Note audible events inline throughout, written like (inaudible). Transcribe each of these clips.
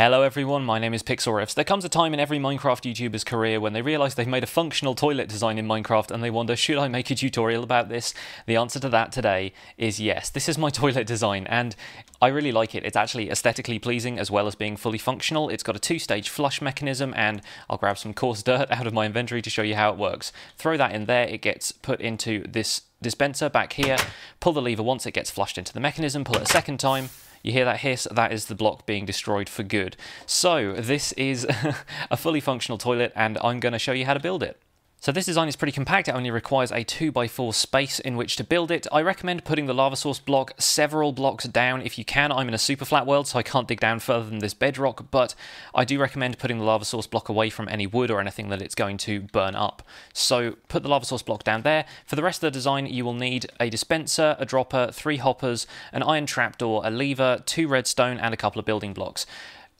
Hello everyone, my name is Pixlriffs. There comes a time in every Minecraft YouTuber's career when they realise they've made a functional toilet design in Minecraft and they wonder, should I make a tutorial about this? The answer to that today is yes. This is my (laughs) toilet design and I really like it. It's actually aesthetically pleasing as well as being fully functional. It's got a two-stage flush mechanism and I'll grab some coarse dirt (laughs) out of my inventory to show you how it works. Throw that in there, it gets put into this dispenser back here, pull the lever once it gets flushed into the mechanism, pull it a second time, you hear that hiss? That is the block being destroyed for good. So this is (laughs) a fully functional toilet and I'm going to show you how to build it. So this design is pretty compact, it only requires a 2x4 space in which to build it. I recommend putting the lava source block several blocks down if you can. I'm in a super flat world so I can't dig down further than this bedrock, but I do recommend putting the lava source block away from any wood or anything that it's going to burn up. So put the lava source block down there. For the rest of the design you will need a dispenser, a dropper, three hoppers, an iron trapdoor, a lever, two redstone and a couple of building blocks.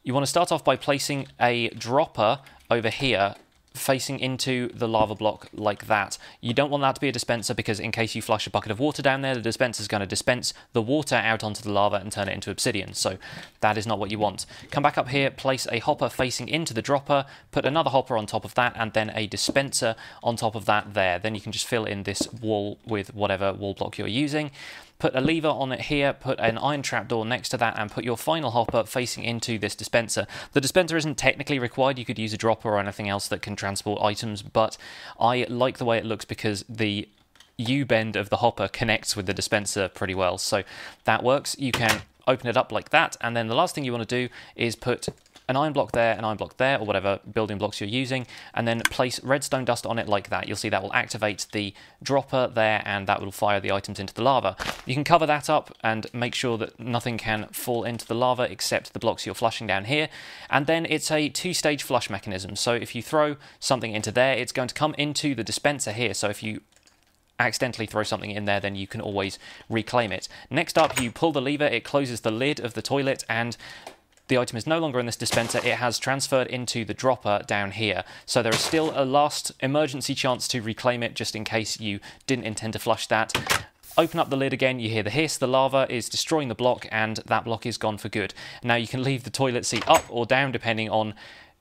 You want to start off by placing a dropper over here facing into the lava block like that. You don't want that to be a dispenser because in case you flush a bucket of water down there, the dispenser is going to dispense the water out onto the lava and turn it into obsidian. So that is not what you want. Come back up here, place a hopper facing into the dropper, put another hopper on top of that, and then a dispenser on top of that there. Then you can just fill in this wall with whatever wall block you're using put a lever on it here, put an iron trapdoor next to that, and put your final hopper facing into this dispenser. The dispenser isn't technically required, you could use a dropper or anything else that can transport items, but I like the way it looks because the U-bend of the hopper connects with the dispenser pretty well, so that works. You can open it up like that, and then the last thing you want to do is put an iron block there, an iron block there, or whatever building blocks you're using, and then place redstone dust on it like that. You'll see that will activate the dropper there, and that will fire the items into the lava. You can cover that up and make sure that nothing can fall into the lava except the blocks you're flushing down here. And then it's a two-stage flush mechanism. So if you throw something into there, it's going to come into the dispenser here. So if you accidentally throw something in there, then you can always reclaim it. Next up, you pull the lever, it closes the lid of the toilet, and the item is no longer in this dispenser, it has transferred into the dropper down here. So there is still a last emergency chance to reclaim it just in case you didn't intend to flush that. Open up the lid again, you hear the hiss, the lava is destroying the block and that block is gone for good. Now you can leave the toilet seat up or down depending on,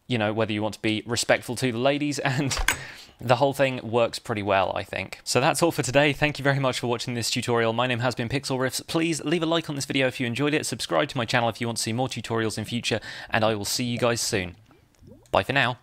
you know, whether you want to be respectful to the ladies and the whole thing works pretty well, I think. So that's all for today. Thank you very much for watching this tutorial. My name has been Pixlriffs. Please leave a like on this video if you enjoyed it, subscribe to my channel if you want to see more tutorials in future, and I will see you guys soon. Bye for now.